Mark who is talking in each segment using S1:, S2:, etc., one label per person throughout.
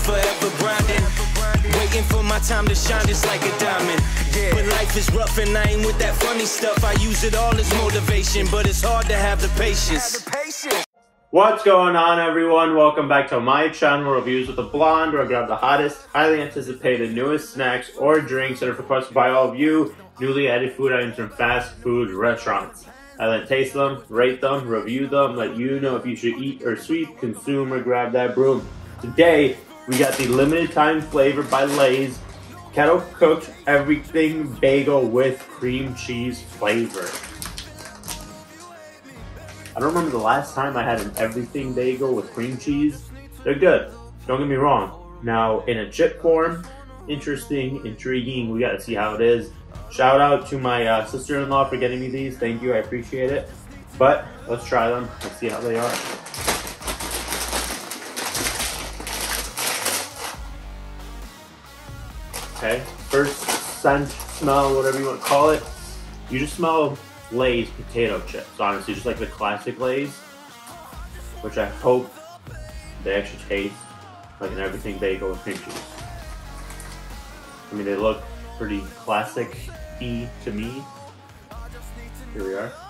S1: I'm forever grinding. Waiting for my time to shine just like a diamond. Yeah. But life is rough and I ain't with that funny stuff. I use it all as motivation, but it's hard to have the patience.
S2: What's going on everyone? Welcome back to my channel, Reviews with a Blond, where I grab the hottest, highly anticipated, newest snacks or drinks that are requested by all of you, newly added food items from fast food restaurants. I then taste them, rate them, review them, let you know if you should eat or sweep, consume, or grab that broom. Today, we got the limited time flavor by Lay's kettle cooked everything bagel with cream cheese flavor. I don't remember the last time I had an everything bagel with cream cheese. They're good, don't get me wrong. Now, in a chip form, interesting, intriguing, we gotta see how it is. Shout out to my uh, sister-in-law for getting me these. Thank you, I appreciate it. But let's try them. Let's see how they are. Okay, first scent, smell, whatever you want to call it. You just smell Lay's potato chips, honestly, just like the classic Lay's, which I hope they actually taste like an everything bagel with cream cheese. I mean, they look pretty classic-y to me. Here we are.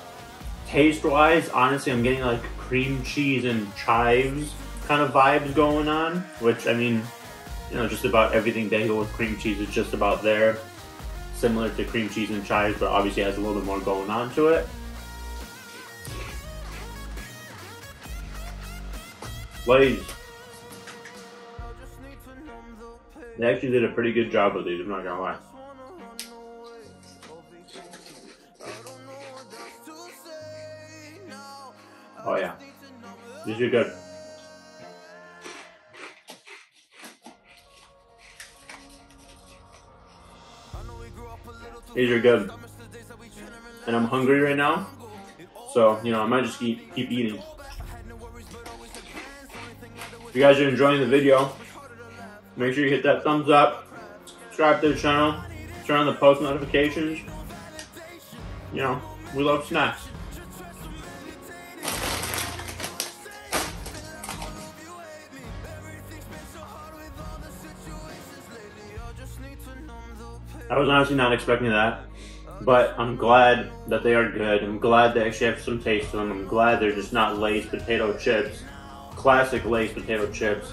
S2: Taste-wise, honestly, I'm getting like cream cheese and chives kind of vibes going on, which, I mean, you know, just about everything bagel with cream cheese is just about there similar to cream cheese and chives, but obviously has a little bit more going on to it. Lay's. They actually did a pretty good job with these, I'm not gonna lie. Oh yeah. These are good. These are good. And I'm hungry right now. So, you know, I might just keep, keep eating. If you guys are enjoying the video, make sure you hit that thumbs up, subscribe to the channel, turn on the post notifications. You know, we love snacks. I was honestly not expecting that, but I'm glad that they are good. I'm glad they actually have some taste to them. I'm glad they're just not Lay's potato chips, classic Lay's potato chips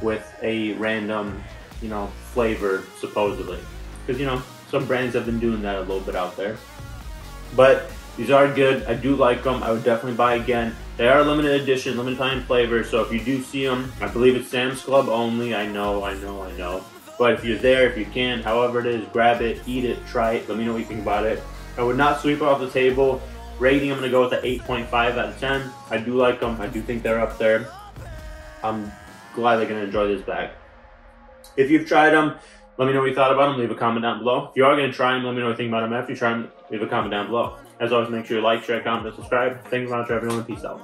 S2: with a random, you know, flavor supposedly. Because, you know, some brands have been doing that a little bit out there. But these are good. I do like them. I would definitely buy again. They are limited edition, limited time flavors. So if you do see them, I believe it's Sam's Club only. I know, I know, I know. But if you're there, if you can, however it is, grab it, eat it, try it. Let me know what you think about it. I would not sweep off the table. Rating, I'm going to go with an 8.5 out of 10. I do like them. I do think they're up there. I'm glad they're going to enjoy this bag. If you've tried them, let me know what you thought about them. Leave a comment down below. If you are going to try them, let me know what you think about them. If you try them, leave a comment down below. As always, make sure you like, share, comment, and subscribe. Thank you very much, everyone. Peace out.